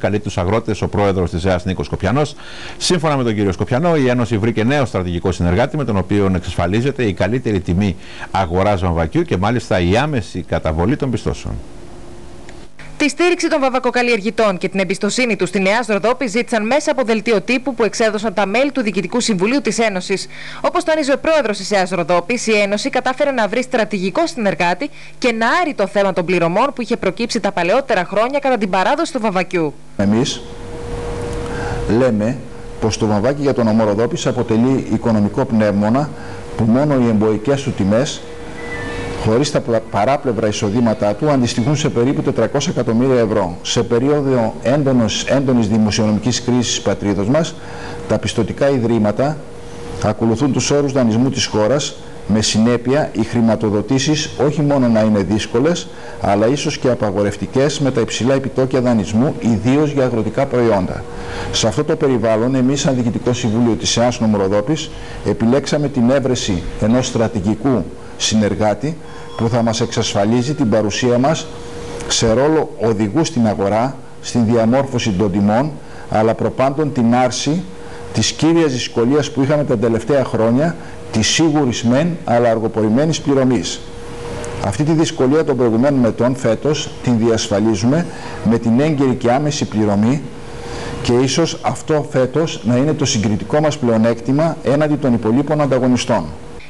καλεί τους αγρότες ο πρόεδρος της ΕΑΣ Νίκος Σκοπιανός. Σύμφωνα με τον κύριο Σκοπιανό, η Ένωση βρήκε νέο στρατηγικό συνεργάτη με τον οποίο εξασφαλίζεται η καλύτερη τιμή αγοράς βαμβακιού και μάλιστα η άμεση καταβολή των πιστώσεων. Τη στήριξη των βαβακοκαλλιεργητών και την εμπιστοσύνη τους στη Νέα Ροδόπη ζήτησαν μέσα από δελτίο τύπου που εξέδωσαν τα μέλη του Διοικητικού Συμβουλίου της Ένωσης. Όπως τονίζει ο πρόεδρος της Νέας Ροδόπη, η Ένωση κατάφερε να βρει στρατηγικό συνεργάτη και να άρει το θέμα των πληρωμών που είχε προκύψει τα παλαιότερα χρόνια κατά την παράδοση του βαβακιού. Εμείς λέμε πως το βαμβάκι για τον Ομοροδόπη αποτελεί οικονομικό πνεύμονα που μόνο οι εμπορικές του τιμές χωρίς τα παράπλευρα εισοδήματά του αντιστοιχούν σε περίπου 400 εκατομμύρια ευρώ. Σε περίοδο έντονος, έντονης δημοσιονομικής κρίσης της πατρίδος μας, τα πιστοτικά ιδρύματα ακολουθούν τους όρους δανεισμού της χώρας με συνέπεια οι χρηματοδοτήσεις όχι μόνο να είναι δύσκολες, αλλά ίσως και απαγορευτικές με τα υψηλά επιτόκια δανεισμού, ιδίως για αγροτικά προϊόντα. Σε αυτό το περιβάλλον, εμείς σαν Διοικητικό Συμβούλιο της ΕΑΣ Νομοροδόπης επιλέξαμε την έβρεση ενός στρατηγικού συνεργάτη που θα μας εξασφαλίζει την παρουσία μας σε ρόλο οδηγού στην αγορά, στην διαμόρφωση των τιμών, αλλά προπάντων την άρση της κύριας δυσκολίας που είχαμε τα τελευταία χρόνια, της σίγουρης μεν, αλλά αργοπορημένης πληρωμής. Αυτή τη δυσκολία των προηγουμένων ετών φέτος την διασφαλίζουμε με την έγκαιρη και άμεση πληρωμή και ίσως αυτό φέτος να είναι το συγκριτικό μας πλεονέκτημα έναντι των υπολείπων ανταγωνιστών.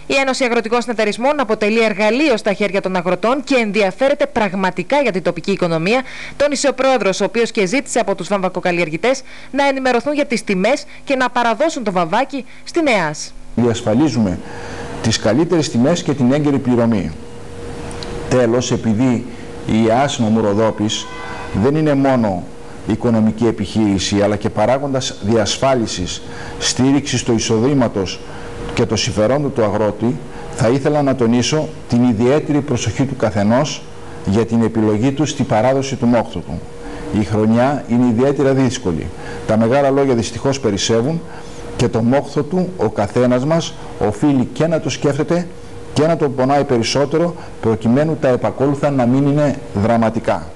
Η Ένωση Αγροτικών Συνεταιρισμών αποτελεί εργαλείο στα χέρια των αγροτών και ενδιαφέρεται πραγματικά για την τοπική οικονομία, τόνισε ο πρόεδρος, ο οποίος και ζήτησε από τους βαμβακοκαλλιεργητές να ενημερωθούν για τις τιμές και να παραδώσουν το βαμβάκι στην ΕΑΣ. Διασφαλίζουμε τις καλύτερες τιμές και την έγκαιρη πληρωμή. Τέλος, επειδή η ΕΑΣ Νομουροδόπη δεν είναι μόνο οικονομική επιχείρηση αλλά και παράγοντας διασφάλισης στήριξης του εισοδήματος και το συμφερόντο του αγρότη, θα ήθελα να τονίσω την ιδιαίτερη προσοχή του καθενός για την επιλογή του στη παράδοση του μόχθου του. Η χρονιά είναι ιδιαίτερα δύσκολη. Τα μεγάλα λόγια δυστυχώς περισσεύουν και το μόχθο του ο καθένας μας οφείλει και να το σκέφτεται και να το πονάει περισσότερο προκειμένου τα επακόλουθα να μην είναι δραματικά.